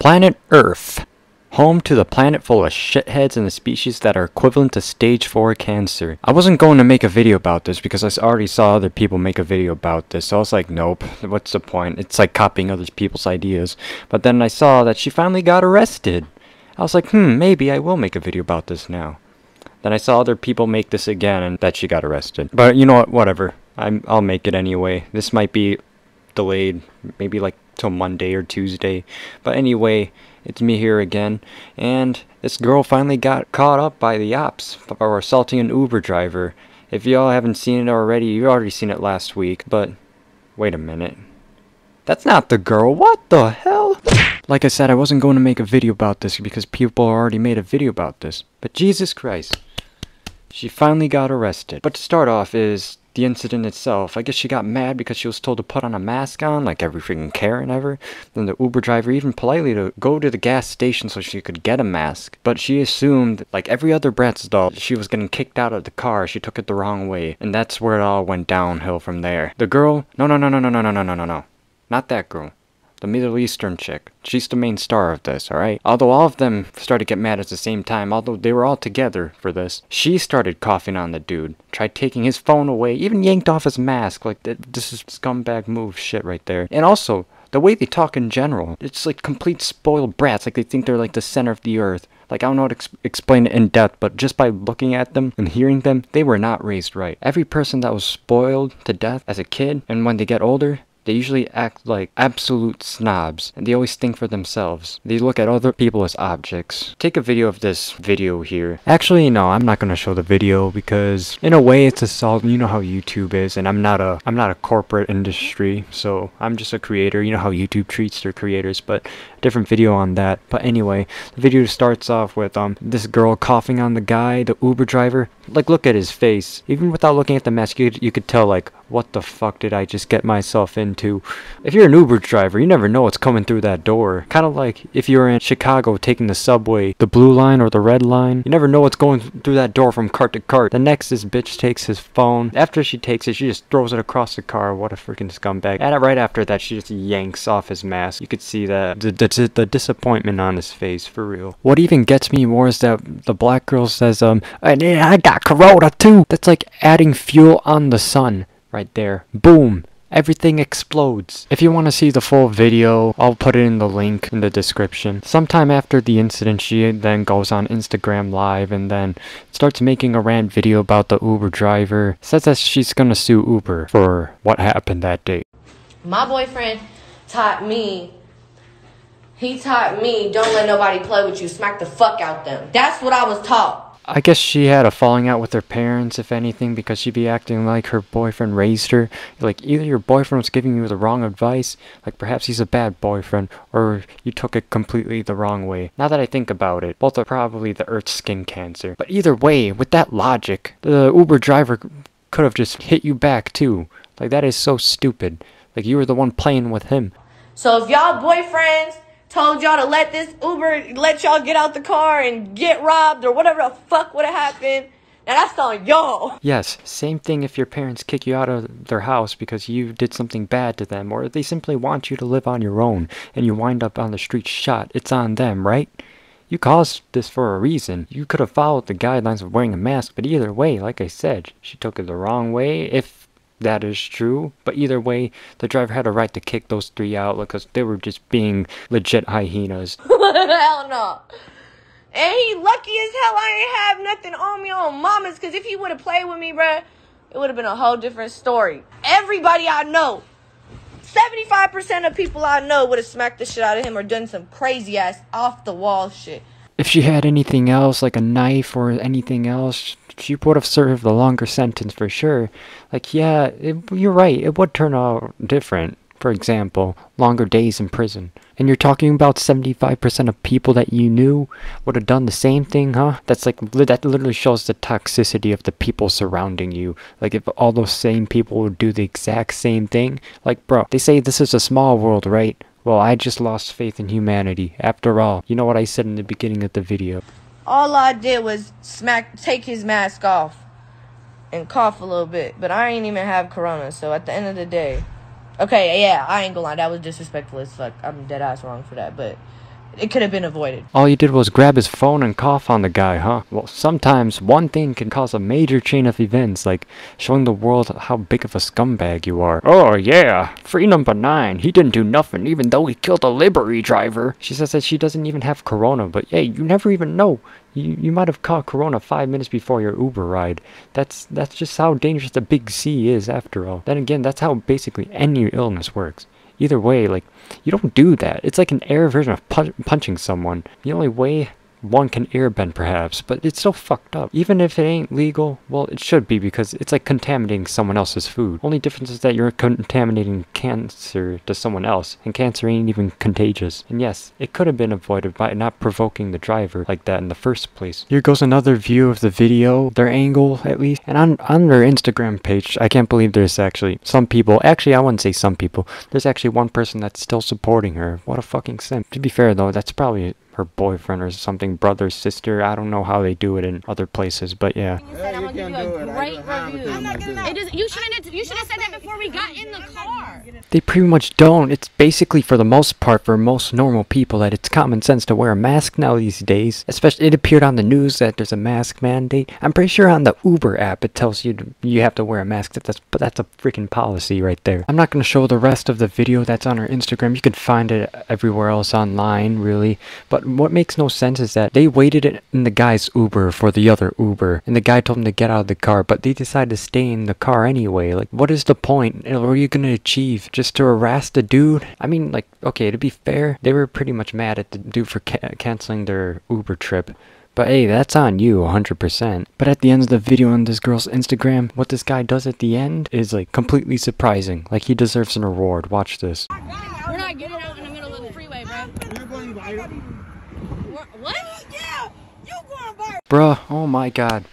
Planet Earth. Home to the planet full of shitheads and the species that are equivalent to stage 4 cancer. I wasn't going to make a video about this because I already saw other people make a video about this, so I was like, nope, what's the point? It's like copying other people's ideas. But then I saw that she finally got arrested. I was like, hmm, maybe I will make a video about this now. Then I saw other people make this again and that she got arrested. But you know what, whatever. I'm, I'll make it anyway. This might be delayed, maybe like till Monday or Tuesday. But anyway, it's me here again, and this girl finally got caught up by the ops for assaulting an Uber driver. If y'all haven't seen it already, you already seen it last week, but wait a minute. That's not the girl, what the hell? Like I said, I wasn't going to make a video about this because people already made a video about this, but Jesus Christ. She finally got arrested. But to start off is the incident itself. I guess she got mad because she was told to put on a mask on, like every freaking Karen ever. Then the Uber driver even politely to go to the gas station so she could get a mask. But she assumed, like every other Bratz doll, she was getting kicked out of the car. She took it the wrong way. And that's where it all went downhill from there. The girl, no, no, no, no, no, no, no, no, no, no, no. Not that girl the Middle Eastern chick. She's the main star of this, alright? Although all of them started to get mad at the same time, although they were all together for this, she started coughing on the dude, tried taking his phone away, even yanked off his mask. Like, this is scumbag move shit right there. And also, the way they talk in general, it's like complete spoiled brats, like they think they're like the center of the earth. Like, I don't know how to ex explain it in depth, but just by looking at them and hearing them, they were not raised right. Every person that was spoiled to death as a kid, and when they get older, they usually act like absolute snobs, and they always think for themselves. They look at other people as objects. Take a video of this video here. Actually, no, I'm not gonna show the video because in a way it's a solid, you know how YouTube is, and I'm not a, I'm not a corporate industry, so I'm just a creator. You know how YouTube treats their creators, but different video on that. But anyway, the video starts off with um this girl coughing on the guy, the Uber driver. Like look at his face. Even without looking at the mask, you could, you could tell like what the fuck did I just get myself into? If you're an Uber driver, you never know what's coming through that door. Kind of like if you're in Chicago taking the subway, the blue line or the red line, you never know what's going through that door from cart to cart. The next, this bitch takes his phone. After she takes it, she just throws it across the car. What a freaking scumbag. And right after that, she just yanks off his mask. You could see that the, the, the disappointment on his face, for real. What even gets me more is that the black girl says, um, yeah, I got corona too. That's like adding fuel on the sun right there. Boom! Everything explodes. If you want to see the full video, I'll put it in the link in the description. Sometime after the incident, she then goes on Instagram Live and then starts making a rant video about the Uber driver. Says that she's gonna sue Uber for what happened that day. My boyfriend taught me he taught me don't let nobody play with you, smack the fuck out them. That's what I was taught. I guess she had a falling out with her parents, if anything, because she'd be acting like her boyfriend raised her. Like, either your boyfriend was giving you the wrong advice, like perhaps he's a bad boyfriend, or you took it completely the wrong way. Now that I think about it, both are probably the Earth's skin cancer. But either way, with that logic, the Uber driver could have just hit you back too. Like, that is so stupid. Like, you were the one playing with him. So if y'all boyfriends told y'all to let this Uber let y'all get out the car and get robbed or whatever the fuck would have happened. Now that's on y'all. Yes, same thing if your parents kick you out of their house because you did something bad to them, or they simply want you to live on your own and you wind up on the street shot. It's on them, right? You caused this for a reason. You could have followed the guidelines of wearing a mask, but either way, like I said, she took it the wrong way. If that is true. But either way, the driver had a right to kick those three out because they were just being legit hyenas. hell no. And he lucky as hell I ain't have nothing on me on mamas because if he would have played with me, bruh, it would have been a whole different story. Everybody I know, 75% of people I know would have smacked the shit out of him or done some crazy ass off the wall shit. If she had anything else, like a knife or anything else, she would have served a longer sentence for sure. Like, yeah, it, you're right, it would turn out different. For example, longer days in prison. And you're talking about 75% of people that you knew would have done the same thing, huh? That's like, that literally shows the toxicity of the people surrounding you. Like, if all those same people would do the exact same thing, like, bro, they say this is a small world, right? Well, I just lost faith in humanity. After all, you know what I said in the beginning of the video. All I did was smack, take his mask off and cough a little bit, but I ain't even have corona. So at the end of the day, okay, yeah, I ain't gonna lie, that was disrespectful as fuck. I'm dead ass wrong for that, but it could have been avoided. All you did was grab his phone and cough on the guy, huh? Well, sometimes one thing can cause a major chain of events, like showing the world how big of a scumbag you are. Oh, yeah, free number nine. He didn't do nothing, even though he killed a Liberty driver. She says that she doesn't even have corona, but hey, you never even know. You, you might have caught corona five minutes before your Uber ride. That's that's just how dangerous the big C is, after all. Then again, that's how basically any illness works. Either way, like, you don't do that. It's like an air version of pu- punching someone. The only way one can airbend perhaps, but it's still fucked up. Even if it ain't legal, well, it should be because it's like contaminating someone else's food. Only difference is that you're contaminating cancer to someone else, and cancer ain't even contagious. And yes, it could have been avoided by not provoking the driver like that in the first place. Here goes another view of the video, their angle at least, and on, on their Instagram page, I can't believe there's actually some people, actually I wouldn't say some people, there's actually one person that's still supporting her. What a fucking simp. To be fair though, that's probably her boyfriend or something, brother, sister. I don't know how they do it in other places, but yeah. You said I'm gonna give you a great review. It is, you shouldn't have, you should have said that before we got in the car. They pretty much don't. It's basically for the most part for most normal people that it's common sense to wear a mask now these days. Especially it appeared on the news that there's a mask mandate. I'm pretty sure on the Uber app it tells you to, you have to wear a mask. That's but that's a freaking policy right there. I'm not gonna show the rest of the video that's on our Instagram. You can find it everywhere else online, really. But what makes no sense is that they waited in the guy's Uber for the other Uber, and the guy told them to get out of the car, but they decided to stay in the car anyway. Like, what is the point? What are you gonna achieve? Just to harass the dude? I mean, like, okay, to be fair, they were pretty much mad at the dude for ca- canceling their Uber trip. But hey, that's on you 100%. But at the end of the video on this girl's Instagram, what this guy does at the end is like completely surprising. Like he deserves an award. Watch this. We're not getting out in the middle of the freeway, bro. What? Yeah, you going viral. Bruh, oh my god.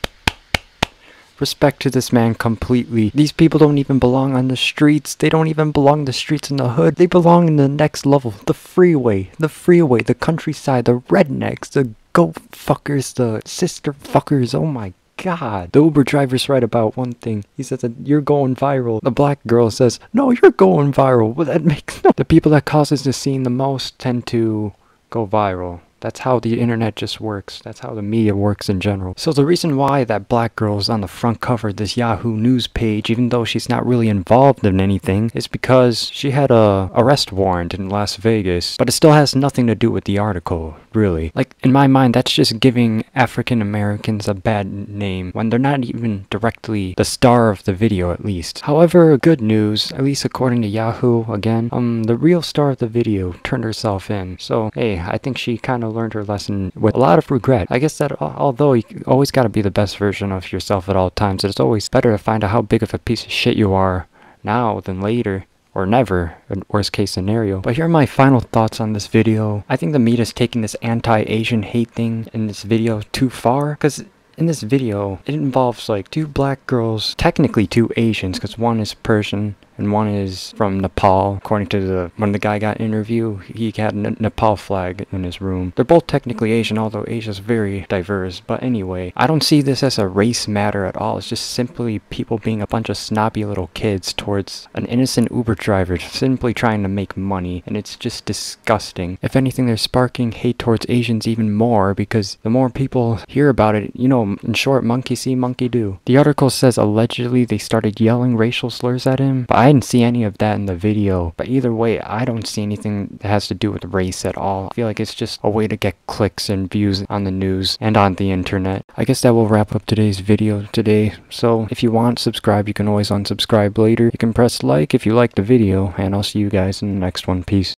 Respect to this man completely. These people don't even belong on the streets. They don't even belong the streets in the hood. They belong in the next level. The freeway. The freeway. The countryside. The rednecks. The goat fuckers. The sister fuckers. Oh my god. The Uber driver's right about one thing. He says that you're going viral. The black girl says, no, you're going viral. Well, that makes no... The people that causes the scene the most tend to go viral. That's how the internet just works. That's how the media works in general. So the reason why that black girl is on the front cover of this Yahoo News page, even though she's not really involved in anything, is because she had a arrest warrant in Las Vegas. But it still has nothing to do with the article, really. Like, in my mind, that's just giving African Americans a bad name when they're not even directly the star of the video, at least. However, good news, at least according to Yahoo, again, um, the real star of the video turned herself in. So, hey, I think she kind of learned her lesson with a lot of regret. I guess that although you always got to be the best version of yourself at all times, it's always better to find out how big of a piece of shit you are now than later. Or never, worst case scenario. But here are my final thoughts on this video. I think the media's taking this anti-Asian hate thing in this video too far. Because in this video, it involves like two black girls, technically two Asians, because one is Persian and one is from Nepal. According to the when the guy got interview, he had a Nepal flag in his room. They're both technically Asian, although Asia's very diverse. But anyway, I don't see this as a race matter at all. It's just simply people being a bunch of snobby little kids towards an innocent Uber driver simply trying to make money, and it's just disgusting. If anything, they're sparking hate towards Asians even more because the more people hear about it, you know, in short, monkey see, monkey do. The article says allegedly they started yelling racial slurs at him, but I didn't see any of that in the video. But either way, I don't see anything that has to do with race at all. I feel like it's just a way to get clicks and views on the news and on the internet. I guess that will wrap up today's video today. So if you want, subscribe. You can always unsubscribe later. You can press like if you like the video, and I'll see you guys in the next one. Peace.